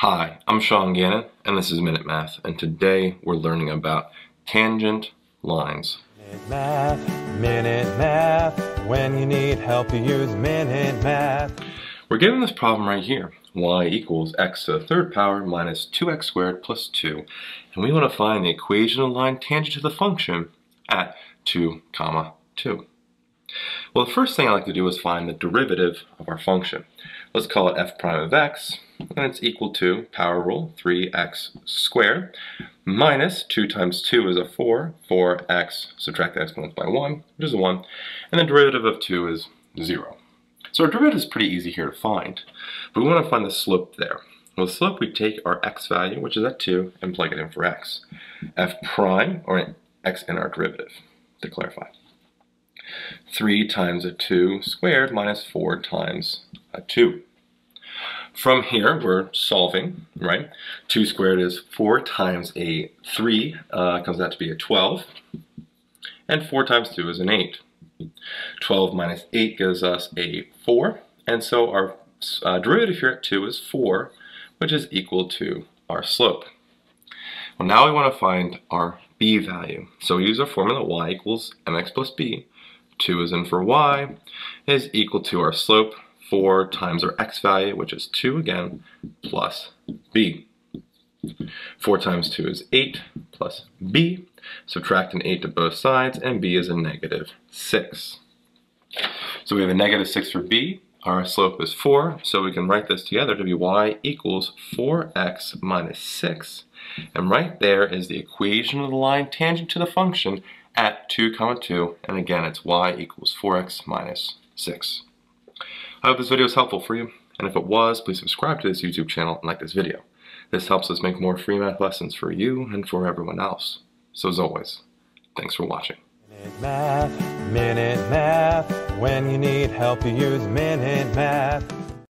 Hi, I'm Sean Gannon, and this is Minute Math, and today we're learning about tangent lines. Minute Math, Minute Math, when you need help you use Minute Math. We're given this problem right here, y equals x to the third power minus 2x squared plus 2, and we want to find the equation of the line tangent to the function at 2 comma 2. Well, the first thing I like to do is find the derivative of our function. Let's call it f prime of x, and it's equal to power rule 3x squared minus 2 times 2 is a 4, 4x, subtract the exponents by 1, which is a 1, and the derivative of 2 is 0. So our derivative is pretty easy here to find, but we want to find the slope there. Well, the slope, we take our x value, which is at 2, and plug it in for x. f prime, or x in our derivative, to clarify. 3 times a 2 squared minus 4 times a 2. From here, we're solving, right? 2 squared is 4 times a 3, uh, comes out to be a 12. And 4 times 2 is an 8. 12 minus 8 gives us a 4. And so our uh, derivative here at 2 is 4, which is equal to our slope. Well, now we want to find our b value. So we use our formula y equals mx plus b, 2 is in for y, is equal to our slope, 4 times our x value, which is 2 again, plus b. 4 times 2 is 8, plus b. Subtract an 8 to both sides, and b is a negative 6. So we have a negative 6 for b. Our slope is 4, so we can write this together to be y equals 4x minus 6. And right there is the equation of the line tangent to the function at 2 comma 2, and again it's y equals 4x minus 6. I hope this video is helpful for you, and if it was, please subscribe to this YouTube channel and like this video. This helps us make more free math lessons for you and for everyone else. So as always, thanks for watching. Minute Math, Minute Math, when you need help you use Minute Math.